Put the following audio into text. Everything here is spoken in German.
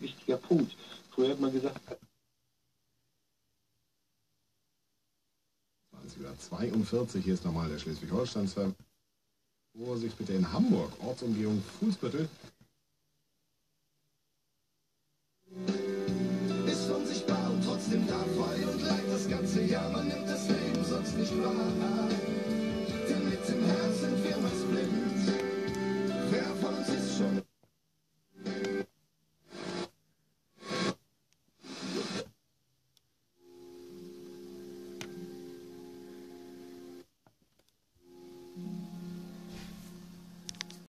wichtiger Punkt. Früher hat man gesagt, 42, hier ist nochmal der Schleswig-Holstein-Fan. Vorsicht bitte in Hamburg, Ortsumgehung Fußbüttel. Ist unsichtbar und trotzdem da, Freude und Leid das ganze Jahr, man nimmt das Leben sonst nicht wahr.